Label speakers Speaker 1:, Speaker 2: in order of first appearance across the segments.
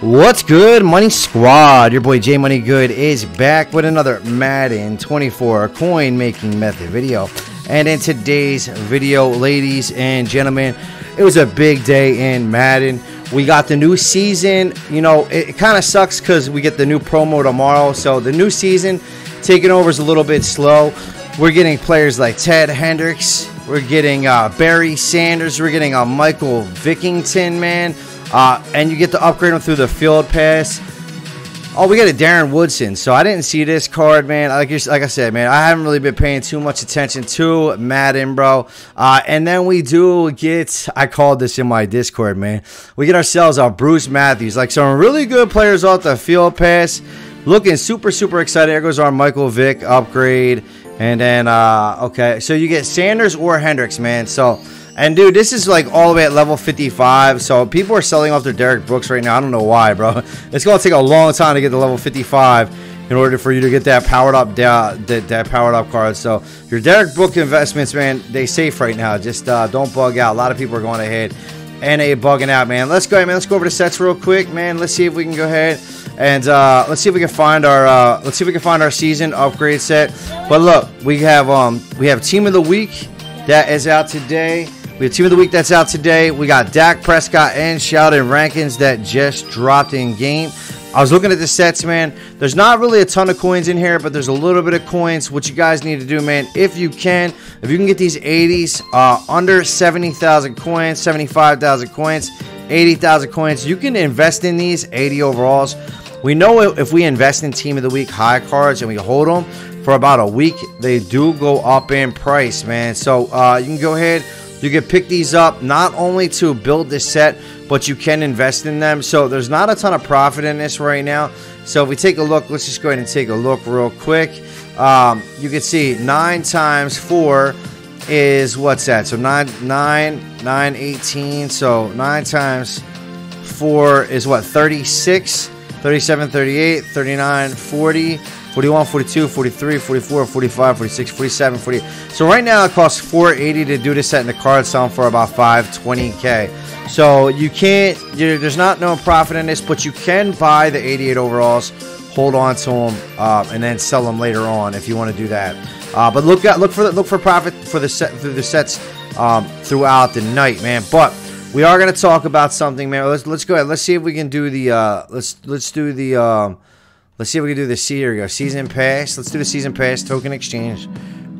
Speaker 1: What's good, Money Squad? Your boy J Money Good is back with another Madden 24 coin making method video. And in today's video, ladies and gentlemen, it was a big day in Madden. We got the new season. You know, it, it kind of sucks because we get the new promo tomorrow. So the new season taking over is a little bit slow. We're getting players like Ted Hendricks. We're getting uh, Barry Sanders. We're getting a uh, Michael Vickington, man. Uh, and you get to upgrade them through the field pass. Oh, we got a Darren Woodson. So I didn't see this card, man. Like, like I said, man, I haven't really been paying too much attention to Madden, bro. Uh, and then we do get, I called this in my Discord, man. We get ourselves a Bruce Matthews. Like some really good players off the field pass. Looking super, super excited. There goes our Michael Vick upgrade. And then, uh, okay, so you get Sanders or Hendricks, man. So and dude, this is like all the way at level 55. So people are selling off their Derrick Brooks right now. I don't know why, bro. It's gonna take a long time to get to level 55 in order for you to get that powered up that, that powered up card. So your Derrick Brook investments, man, they safe right now. Just uh, don't bug out. A lot of people are going ahead and a bugging out, man. Let's go ahead, man. Let's go over to sets real quick, man. Let's see if we can go ahead and uh, let's see if we can find our uh, let's see if we can find our season upgrade set. But look, we have um we have team of the week that is out today. We have Team of the Week that's out today. We got Dak Prescott and Sheldon Rankins that just dropped in game. I was looking at the sets, man. There's not really a ton of coins in here, but there's a little bit of coins. What you guys need to do, man, if you can, if you can get these 80s uh, under 70,000 coins, 75,000 coins, 80,000 coins, you can invest in these 80 overalls. We know if we invest in Team of the Week high cards and we hold them for about a week, they do go up in price, man. So uh, you can go ahead you can pick these up not only to build this set, but you can invest in them. So there's not a ton of profit in this right now. So if we take a look, let's just go ahead and take a look real quick. Um, you can see 9 times 4 is what's that? So 9, 9, 9, 18. So 9 times 4 is what? 36, 37, 38, 39, 40. 41, 42, 43, 44, 45, 46, 47, 48. So right now it costs 480 to do this set in the card selling for about 520k. So you can't, there's not no profit in this, but you can buy the 88 overalls, hold on to them, uh, and then sell them later on if you want to do that. Uh, but look at look for the, look for profit for the set through the sets um, throughout the night, man. But we are going to talk about something, man. Let's let's go ahead. Let's see if we can do the uh, let's let's do the. Um, Let's see if we can do the see here we go. Season pass. Let's do the season pass token exchange.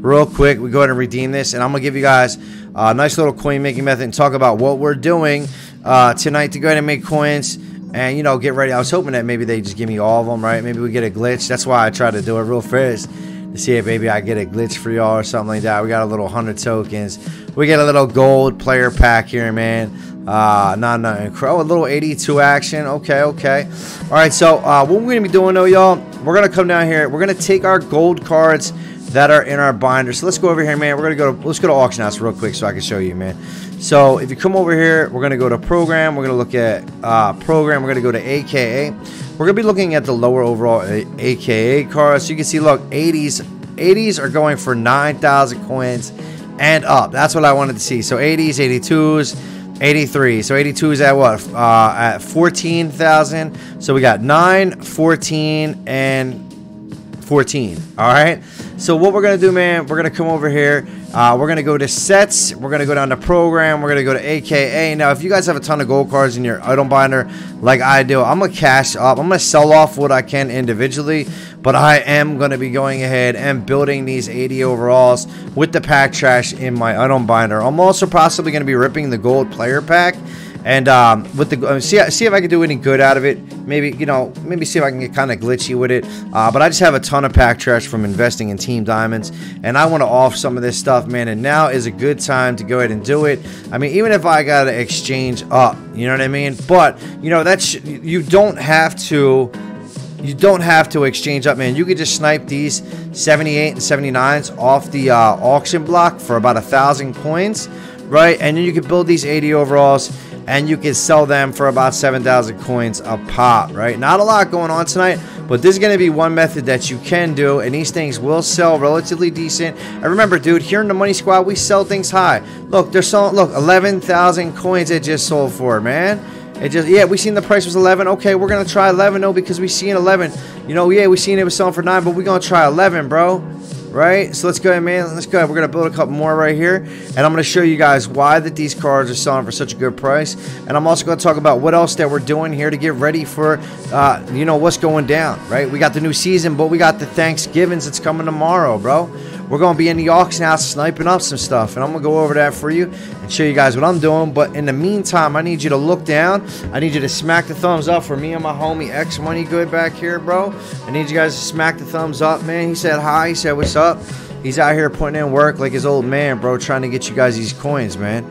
Speaker 1: Real quick, we go ahead and redeem this, and I'm gonna give you guys a nice little coin making method and talk about what we're doing uh, tonight to go ahead and make coins and you know get ready. I was hoping that maybe they just give me all of them, right? Maybe we get a glitch. That's why I try to do it real fast to see if maybe I get a glitch for y'all or something like that. We got a little hundred tokens. We get a little gold player pack here, man. Uh, not nothing. Oh, a little 82 action. Okay, okay. All right, so uh, what we're going to be doing, though, y'all, we're going to come down here. We're going to take our gold cards that are in our binder. So let's go over here, man. We're going to go let's go to auction house real quick so I can show you, man. So if you come over here, we're going to go to program. We're going to look at uh, program. We're going to go to AKA. We're going to be looking at the lower overall AKA cards. So you can see, look, 80s. 80s are going for 9,000 coins and up. That's what I wanted to see. So 80s, 82s, 83. So 82 is at what? Uh, at 14,000. So we got 9, 14, and 14. All right. So what we're going to do, man, we're going to come over here. Uh, we're going to go to sets. We're going to go down to program. We're going to go to AKA. Now, if you guys have a ton of gold cards in your item binder like I do, I'm going to cash up. I'm going to sell off what I can individually. But I am going to be going ahead and building these 80 overalls with the pack trash in my item binder. I'm also possibly going to be ripping the gold player pack and um, with the see see if I can do any good out of it. Maybe you know maybe see if I can get kind of glitchy with it. Uh, but I just have a ton of pack trash from investing in Team Diamonds, and I want to off some of this stuff, man. And now is a good time to go ahead and do it. I mean, even if I got to exchange up, you know what I mean. But you know that's you don't have to. You don't have to exchange up, man. You could just snipe these 78 and 79s off the uh, auction block for about a thousand coins, right? And then you could build these 80 overalls and you can sell them for about 7,000 coins a pop, right? Not a lot going on tonight, but this is going to be one method that you can do, and these things will sell relatively decent. And remember, dude, here in the Money Squad, we sell things high. Look, they're selling, look, 11,000 coins it just sold for, man. It just yeah, we seen the price was 11. Okay, we're gonna try 11 no because we seen 11. You know, yeah, we seen it was selling for nine, but we gonna try 11, bro. Right? So let's go ahead, man. Let's go ahead. We're gonna build a couple more right here, and I'm gonna show you guys why that these cards are selling for such a good price. And I'm also gonna talk about what else that we're doing here to get ready for, uh, you know, what's going down. Right? We got the new season, but we got the Thanksgivings that's coming tomorrow, bro. We're going to be in the auction house sniping up some stuff, and I'm going to go over that for you and show you guys what I'm doing. But in the meantime, I need you to look down. I need you to smack the thumbs up for me and my homie X Money Good back here, bro. I need you guys to smack the thumbs up, man. He said hi. He said, what's up? He's out here putting in work like his old man, bro, trying to get you guys these coins, man.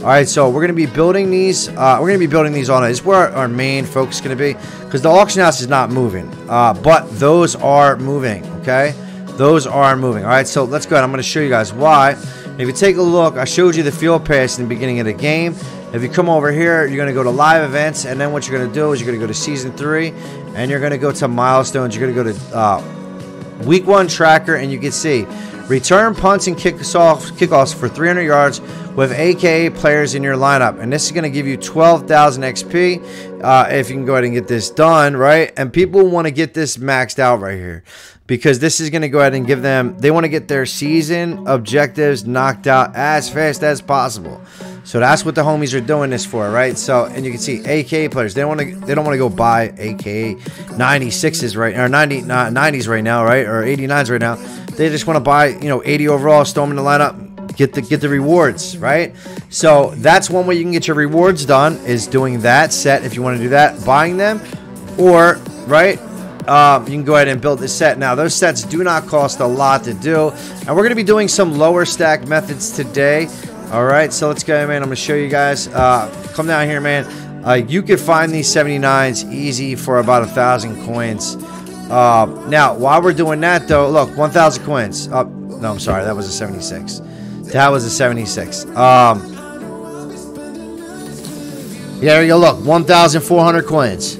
Speaker 1: All right, so we're gonna be building these. Uh, we're gonna be building these all night. This is where our, our main focus is gonna be, because the auction house is not moving, uh, but those are moving. Okay, those are moving. All right, so let's go ahead. I'm going to show you guys why. If you take a look, I showed you the field pass in the beginning of the game. If you come over here, you're going to go to live events, and then what you're going to do is you're going to go to season three, and you're going to go to milestones. You're going to go to uh, week one tracker, and you can see return punts and kickoffs, kickoffs for 300 yards with AKA players in your lineup. And this is going to give you 12,000 XP uh, if you can go ahead and get this done, right? And people want to get this maxed out right here because this is going to go ahead and give them, they want to get their season objectives knocked out as fast as possible. So that's what the homies are doing this for, right? So, and you can see AK players, they don't want to, they don't want to go buy AK 96s right, or 90, 90s right now, right? Or 89s right now. They just want to buy, you know, 80 overall, storm in the lineup, get the get the rewards, right? So that's one way you can get your rewards done is doing that set if you want to do that, buying them, or right uh, you can go ahead and build this set. Now, those sets do not cost a lot to do. And we're going to be doing some lower stack methods today. All right, so let's go, man. I'm to show you guys. Uh, come down here, man. Uh, you could find these 79s easy for about a thousand coins. Uh, now, while we're doing that, though, look, 1,000 coins. Oh, no, I'm sorry. That was a 76. That was a 76. Um, yeah, there you go. Look, 1,400 coins.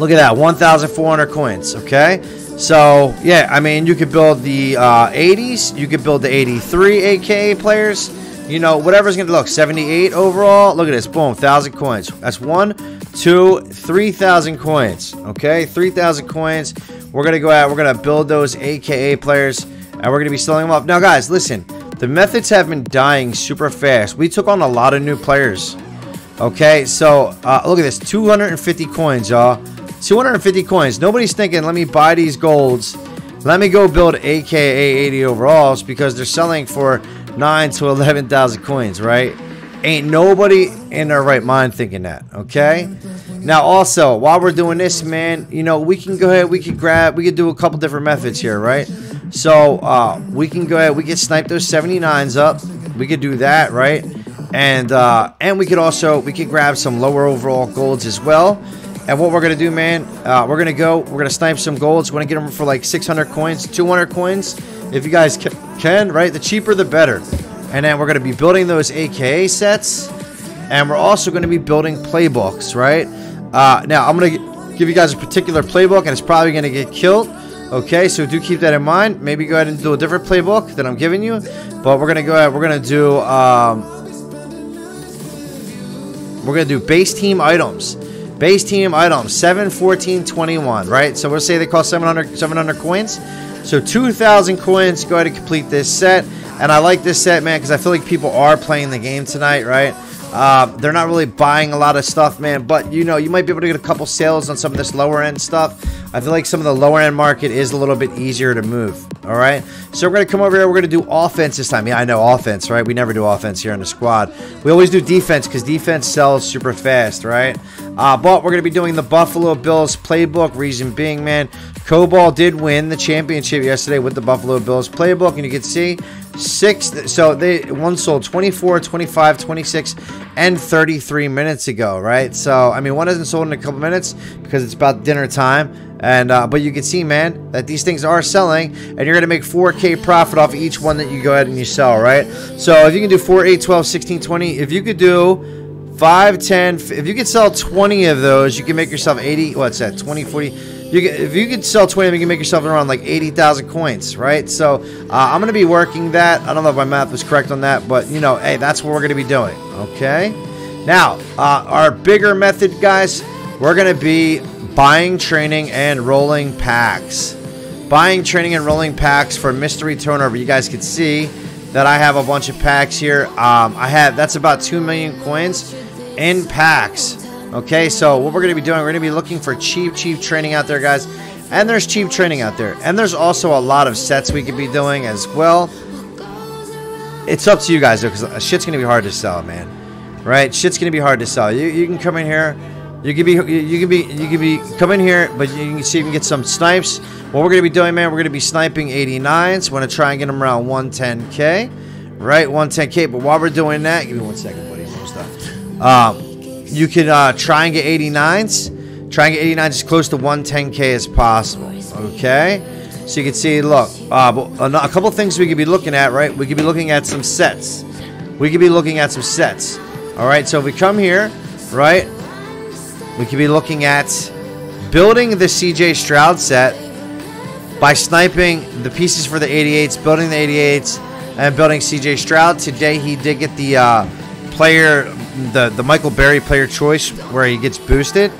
Speaker 1: Look at that, 1,400 coins, okay? So, yeah, I mean, you could build the uh, 80s, you could build the 83 AKA players, you know, whatever's to look, 78 overall. Look at this, boom, 1,000 coins. That's one, two, 3,000 coins, okay? 3,000 coins. We're to go out, we're to build those AKA players, and we're to be selling them off. Now, guys, listen, the methods have been dying super fast. We took on a lot of new players, okay? So, uh, look at this, 250 coins, y'all. 250 coins. Nobody's thinking, let me buy these golds. Let me go build AKA 80 overalls because they're selling for 9 to 11,000 coins, right? Ain't nobody in their right mind thinking that, okay? Now, also, while we're doing this, man, you know, we can go ahead, we can grab, we could do a couple different methods here, right? So, uh, we can go ahead, we can snipe those 79s up. We could do that, right? And, uh, and we could also, we could grab some lower overall golds as well. And what we're going to do, man, uh, we're going to go, we're going to snipe some golds. We're going to get them for like 600 coins, 200 coins, if you guys can, right? The cheaper, the better. And then we're going to be building those AKA sets. And we're also going to be building playbooks, right? Uh, now, I'm going to give you guys a particular playbook, and it's probably going to get killed. Okay, so do keep that in mind. Maybe go ahead and do a different playbook that I'm giving you. But we're going to go ahead, we're going to do, um, we're going to do base team items. Base team item 7, 14, 21, right? So we'll say they cost 700, 700 coins. So 2,000 coins, go ahead and complete this set. And I like this set, man, because I feel like people are playing the game tonight, right? Uh, they're not really buying a lot of stuff, man, but you know, you might be able to get a couple sales on some of this lower end stuff. I feel like some of the lower end market is a little bit easier to move. All right, so we're gonna come over here. We're gonna do offense this time. Yeah, I know offense, right? We never do offense here in the squad. We always do defense because defense sells super fast, right? Uh, but we're gonna be doing the Buffalo Bills playbook. Reason being, man, Cobalt did win the championship yesterday with the Buffalo Bills playbook, and you can see six. So they one sold 24, 25, 26, and 33 minutes ago, right? So I mean, one hasn't sold in a couple minutes because it's about dinner time. And uh, but you can see, man, that these things are selling, and you're gonna make 4K profit off each one that you go ahead and you sell, right? So if you can do 4, 8, 12, 16, 20, if you could do 5, 10, if you could sell 20 of those, you can make yourself 80. What's that? 20, 40. You can, if you could sell 20, you can make yourself around like 80,000 coins, right? So uh, I'm going to be working that. I don't know if my math was correct on that, but you know, hey, that's what we're going to be doing, okay? Now, uh, our bigger method, guys, we're going to be buying, training, and rolling packs. Buying, training, and rolling packs for mystery turnover. You guys can see that I have a bunch of packs here. Um, I have that's about two million coins in packs. Okay, so what we're going to be doing, we're to be looking for cheap, cheap training out there, guys. And there's cheap training out there. And there's also a lot of sets we could be doing as well. It's up to you guys, though, because shit's going to be hard to sell, man. Right? Shit's going to be hard to sell. You, you can come in here. You can be you can be you can be come in here, but you can see if you can get some snipes. What we're gonna be doing, man, we're gonna be sniping 89s. We're gonna try and get them around 110k, right? 110k. But while we're doing that, give me one second, buddy. Some Um, you can uh, try and get 89s. Try and get 89s as close to 110k as possible. Okay. So you can see, look, uh, a couple things we could be looking at, right? We could be looking at some sets. We could be looking at some sets. All right. So if we come here, right? We could be looking at building the CJ Stroud set by sniping the pieces for the 88s, building the 88s, and building CJ Stroud. Today he did get the uh, player, the, the Michael Berry player choice where he gets boosted.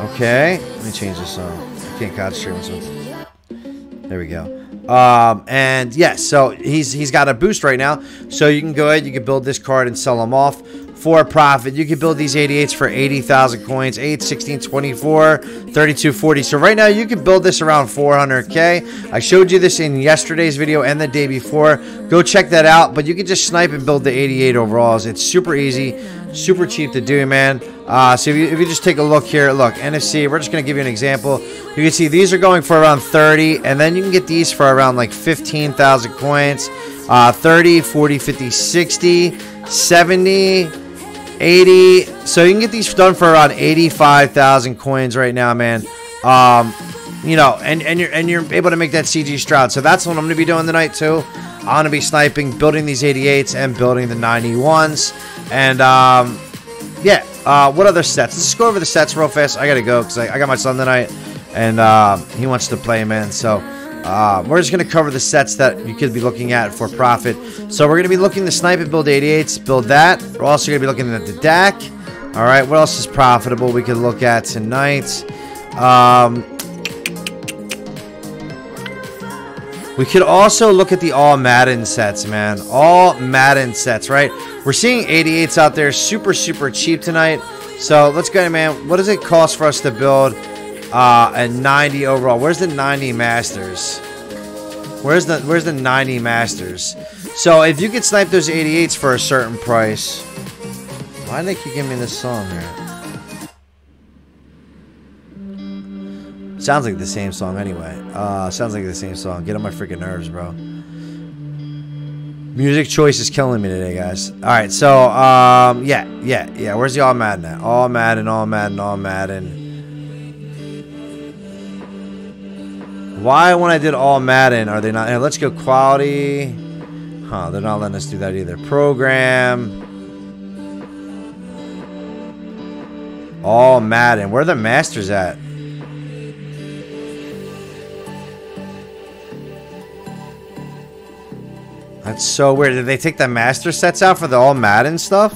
Speaker 1: Okay, let me change this song. I can't concentrate on something. There we go. Um, and yes, yeah, so he's he's got a boost right now. So you can go ahead, you can build this card and sell them off for profit. You can build these 88s for 80,000 coins, 8, 16, 24, 32, 40. So right now you can build this around 400k. I showed you this in yesterday's video and the day before. Go check that out. But you can just snipe and build the 88 overalls. It's super easy, super cheap to do, man. Uh, so if you, if you just take a look here, look, NFC, we're just going to give you an example. You can see these are going for around 30, and then you can get these for around like 15,000 coins. Uh, 30, 40, 50, 60, 70, 80. So you can get these done for around 85,000 coins right now, man. Um, you know, and, and you're and you're able to make that CJ Stroud. So that's what I'm going to be doing tonight too. I'm going to be sniping, building these 88s, and building the 91s. And um, yeah, uh, what other sets? Let's go over the sets real fast. I got to go because I, I, got my son tonight, and uh, he wants to play, man. So uh, we're just going to cover the sets that you could be looking at for profit. So we're going to be looking the snipe and build 88s, build that. We're also going to be looking at the Dak. All right, what else is profitable we could look at tonight? Um, we could also look at the all Madden sets, man. All Madden sets, right? We're seeing 88s out there super, super cheap tonight. So let's go, man. What does it cost for us to build uh, and 90 overall. Where's the 90 Masters? Where's the Where's the 90 Masters? So if you could snipe those 88s for a certain price, why did keep giving me this song here? Sounds like the same song anyway. Uh, sounds like the same song. Get on my freaking nerves, bro. Music choice is killing me today, guys. All right, so um, yeah, yeah, yeah. Where's the all Madden at? All Madden, all Madden, all Madden. Why, when I did all Madden, are they not? Here, let's go quality. Huh, they're not letting us do that either. Program. All Madden. Where are the masters at? That's so weird. Did they take the master sets out for the all Madden stuff?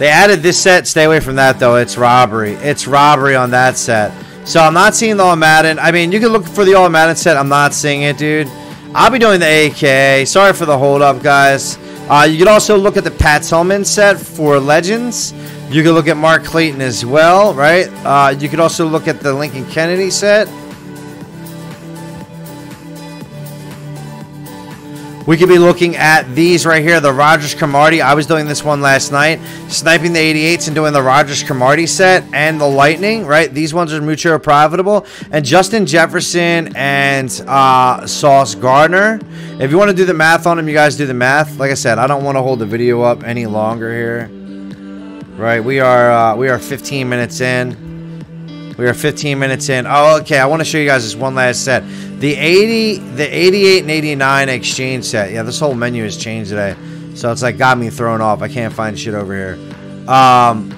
Speaker 1: They added this set. Stay away from that, though. It's robbery. It's robbery on that set. So I'm not seeing the All Madden. I mean, you can look for the All Madden set. I'm not seeing it, dude. I'll be doing the AK. Sorry for the hold up, guys. Uh, you can also look at the Pat Tillman set for Legends. You can look at Mark Clayton as well, right? Uh, you can also look at the Lincoln Kennedy set. We could be looking at these right here, the Rodgers-Cromartie. I was doing this one last night, sniping the 88s and doing the Rodgers-Cromartie set and the Lightning, right? These ones are mucho profitable. And Justin Jefferson and uh, Sauce Gardner. If you want to do the math on them, you guys do the math. Like I said, I don't want to hold the video up any longer here. Right, we are uh, we are 15 minutes in. We are 15 minutes in. Oh, okay. I want to show you guys this one last set. The 80, the 88 and 89 exchange set. Yeah, this whole menu has changed today. So it's like got me thrown off. I can't find shit over here. Um,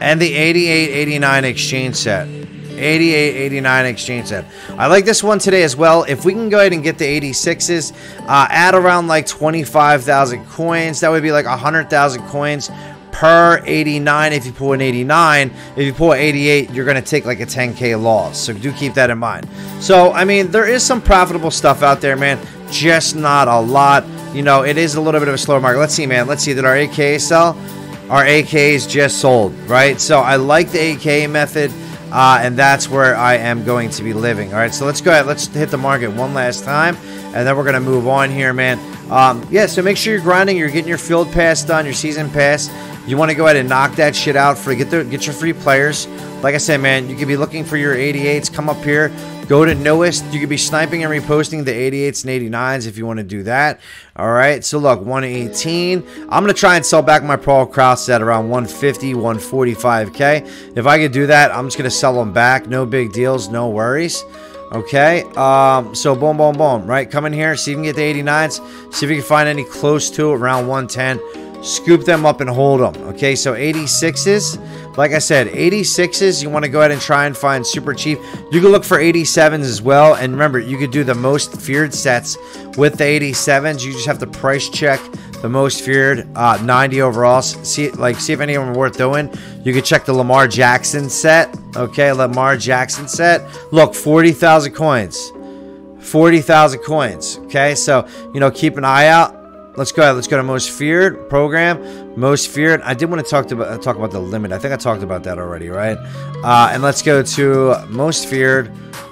Speaker 1: and the 88, 89 exchange set. 88, 89 exchange set. I like this one today as well. If we can go ahead and get the 86s, uh, add around like 25,000 coins. That would be like 100,000 coins per 89 if you pull an 89 if you pull an 88 you're going to take like a 10k loss so do keep that in mind so i mean there is some profitable stuff out there man just not a lot you know it is a little bit of a slower market let's see man let's see did our ak sell our AKs just sold, right? So I like the AK method, uh, and that's where I am going to be living. All right, so let's go ahead. Let's hit the market one last time, and then we're going to move on here, man. Um, yeah, so make sure you're grinding. You're getting your field pass done, your season pass. You want to go ahead and knock that shit out for get the get your free players. Like I said, man, you could be looking for your 88s. Come up here, go to Newest. You could be sniping and reposting the 88s and 89s if you want to do that. All right. So look, 118. I'm gonna try and sell back my Paul Krause at around 150, 145k. If I could do that, I'm just gonna sell them back. No big deals, no worries. Okay, um, so boom, boom, boom, right? Come in here, see if you can get the 89s, see if you can find any close to around 110 scoop them up and hold them. Okay, so 86s, like I said, 86s, you want to go ahead and try and find super cheap. You can look for 87s as well. And remember, you could do the most feared sets with the 87s. You just have to price check the most feared uh, 90 overall. See, like, see if any of them are worth doing. You can check the Lamar Jackson set. Okay, Lamar Jackson set. Look, 40,000 coins. 40,000 coins. Okay, so, you know, keep an eye out Let's go. Let's go to most feared program. Most feared. I did want to talk about talk about the limit. I think I talked about that already, right? Uh, and let's go to most feared.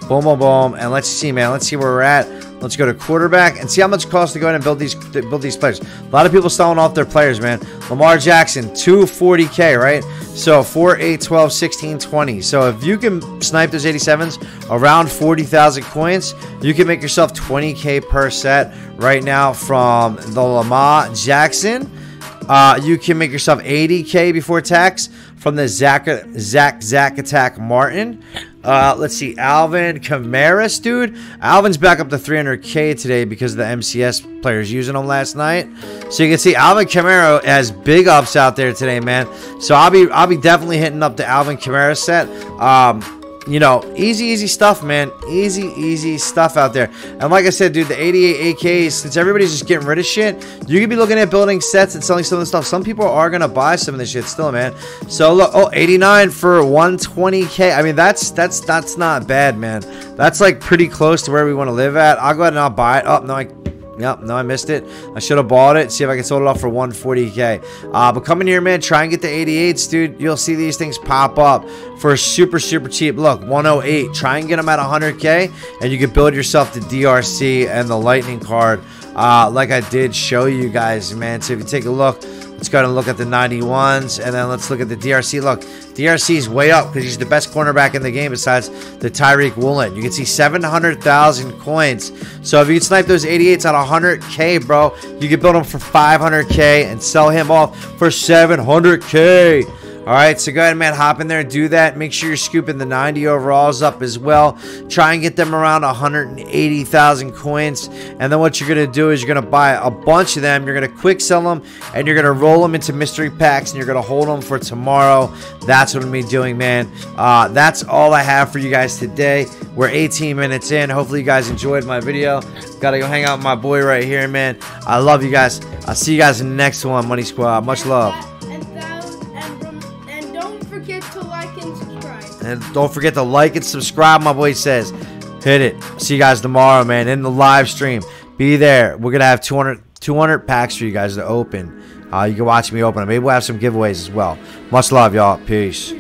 Speaker 1: Boom, boom, boom. And let's see, man. Let's see where we're at. Let's go to quarterback and see how much it costs to go ahead and build these build these players. A lot of people selling off their players, man. Lamar Jackson, 240k, right? So 4, 8, 12, 16, 20. So if you can snipe those 87s around 40,000 coins, you can make yourself 20k per set right now from the Lamar Jackson. Uh, you can make yourself 80k before tax from the Zach Zach Zach Attack Martin. Uh, let's see, Alvin Kamara, dude. Alvin's back up to 300k today because the MCS players using them last night. So you can see Alvin Kamara has big ups out there today, man. So I'll be I'll be definitely hitting up the Alvin Kamara set. Um, you know, easy, easy stuff, man. Easy, easy stuff out there. And like I said, dude, the 88 AKs, since everybody's just getting rid of shit, you could be looking at building sets and selling some of the stuff. Some people are going to buy some of this shit still, man. So look, oh, 89 for 120k. I mean, that's, that's, that's not bad, man. That's like pretty close to where we want to live at. I'll go ahead and I'll buy it. Oh, no, I Yep, no, I missed it. I should have bought it. See if I can sold it off for 140k. Uh, but come in here, man. Try and get the 88s, dude. You'll see these things pop up for super, super cheap. Look, 108. Try and get them at 100k, and you can build yourself the DRC and the Lightning card, uh, like I did show you guys, man. So if you take a look, Let's go and look at the 91s, and then let's look at the DRC. Look, DRC is way up because he's the best cornerback in the game besides the Tariq Woolen. You can see 700,000 coins. So if you can snipe those 88s at 100K, bro, you can build them for 500K and sell him off for 700K. All right, so go ahead, man, hop in there do that. Make sure you're scooping the 90 overalls up as well. Try and get them around 180,000 coins. And then what you're going to do is you're going to buy a bunch of them. You're going to quick sell them and you're going to roll them into mystery packs and you're going to hold them for tomorrow. That's what I'm going to be doing, man. Uh, that's all I have for you guys today. We're 18 minutes in. Hopefully, you guys enjoyed my video. Got to go hang out with my boy right here, man. I love you guys. I'll see you guys in the next one, Money Squad. Much love. And don't forget to like and subscribe, my boy says. Hit it. See you guys tomorrow, man, in the live stream. Be there. We're going to have 200, 200 packs for you guys to open. Uh, you can watch me open them. Maybe we'll have some giveaways as well. Much love, y'all. Peace.